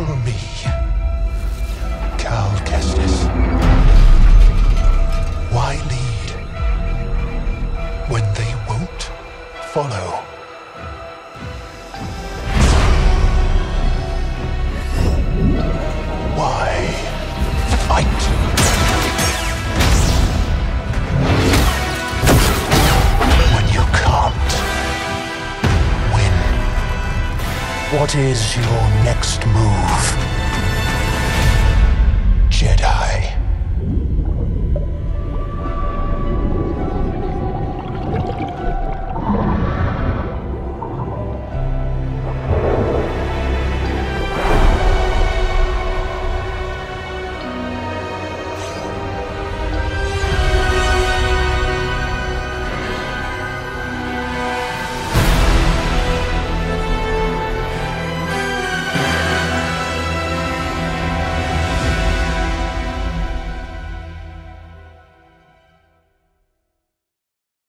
Tell me, Cal Kestis, why lead when they won't follow? What is your next move?